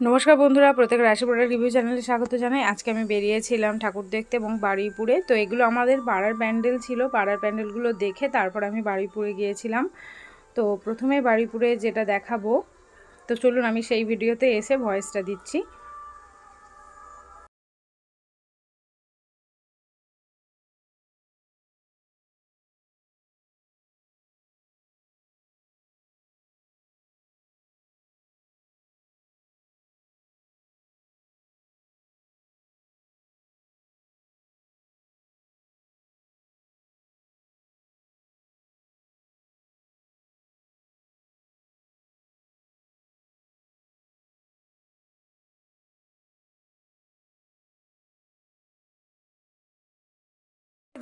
নমস্কার বন্ধুরা, প্রত্যেক রাশিপুরের রিভিউ চ্যানেলে স্বাগত জানাই। আজকে আমি বেরিয়েছিলাম ঠাকুর দেখতে এবং বাড়িপুরে তো এগুলো আমাদের পাড়ার প্যান্ডেল ছিল, পাড়ার প্যান্ডেলগুলো দেখে তারপর আমি বাড়িপুরে গিয়েছিলাম। তো প্রথমে বাড়িপুরে যেটা দেখাবো, তো চলুন আমি সেই ভিডিওতে এসে ভয়েসটা দিচ্ছি।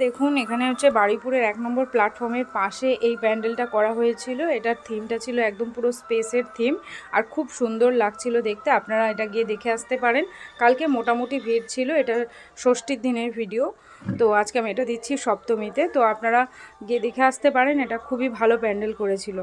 দেখুন, এখানে হচ্ছে বাড়িপুরের এক নম্বর প্ল্যাটফর্মের পাশে এই প্যান্ডেলটা করা হয়েছিল। এটার থিমটা ছিল একদম পুরো স্পেসের থিম। আর খুব সুন্দর লাগছিল দেখতে। আপনারা এটা গিয়ে দেখে আসতে পারেন। কালকে মোটামুটি ভিড় ছিল, এটা ষষ্ঠীর দিনের ভিডিও। তো আজকে আমি এটা দিচ্ছি সপ্তমীতে। তো আপনারা গিয়ে দেখে আসতে পারেন, এটা খুবই ভালো প্যান্ডেল করেছিল।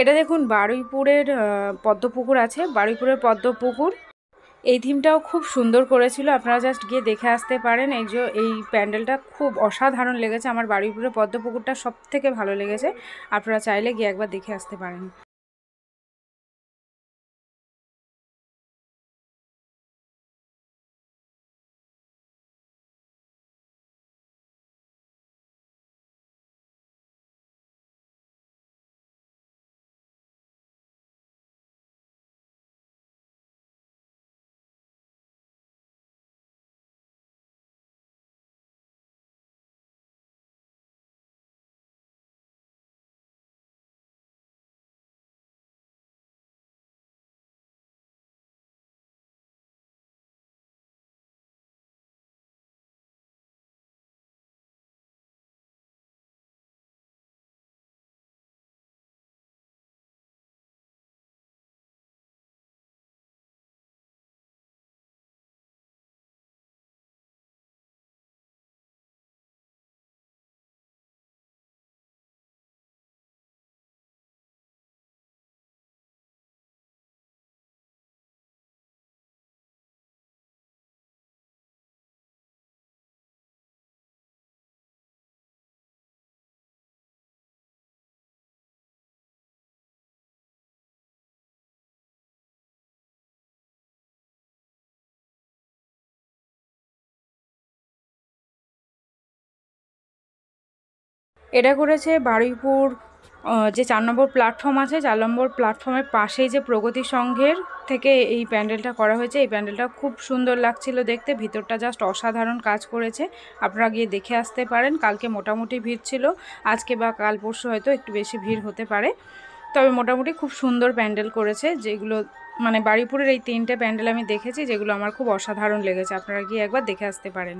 এটা দেখুন বারুইপুরের পদ্মপুকুর আছে। বারুইপুরের পদ্মপুকুর, এই থিমটাও খুব সুন্দর করেছিল। আপনারা জাস্ট গিয়ে দেখে আসতে পারেন। এই যে, এই প্যান্ডেলটা খুব অসাধারণ লেগেছে। আমার বারুইপুরের পদ্মপুকুরটা সব থেকে ভালো লেগেছে। আপনারা চাইলে গিয়ে একবার দেখে আসতে পারেন। এটা করেছে বারুইপুর যে চার নম্বর প্ল্যাটফর্ম আছে, চার নম্বর প্ল্যাটফর্মের পাশেই যে প্রগতি সংঘের থেকে এই প্যান্ডেলটা করা হয়েছে। এই প্যান্ডেলটা খুব সুন্দর লাগছিল দেখতে, ভিতরটা জাস্ট অসাধারণ কাজ করেছে। আপনারা গিয়ে দেখে আসতে পারেন, কালকে মোটামুটি ভিড় ছিল, আজকে বা কাল পরশু হয়তো একটু বেশি ভিড় হতে পারে। তবে মোটামুটি খুব সুন্দর প্যান্ডেল করেছে, যেগুলো মানে বাড়িপুরের এই তিনটে প্যান্ডেল আমি দেখেছি, যেগুলো আমার খুব অসাধারণ লেগেছে। আপনারা গিয়ে একবার দেখে আসতে পারেন।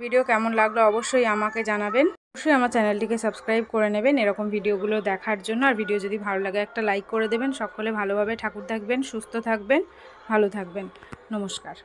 ভিডিও কেমন লাগল অবশ্যই আমাকে জানাবেন। অবশ্যই আমার চ্যানেলটিকে সাবস্ক্রাইব করে নেবেন এরকম ভিডিওগুলো দেখার জন্য। আর ভিডিও যদি ভালো লাগে একটা লাইক করে দেবেন। সকলে ভালোভাবে ঠাকুর থাকবেন সুস্থ থাকবেন, ভালো থাকবেন। নমস্কার।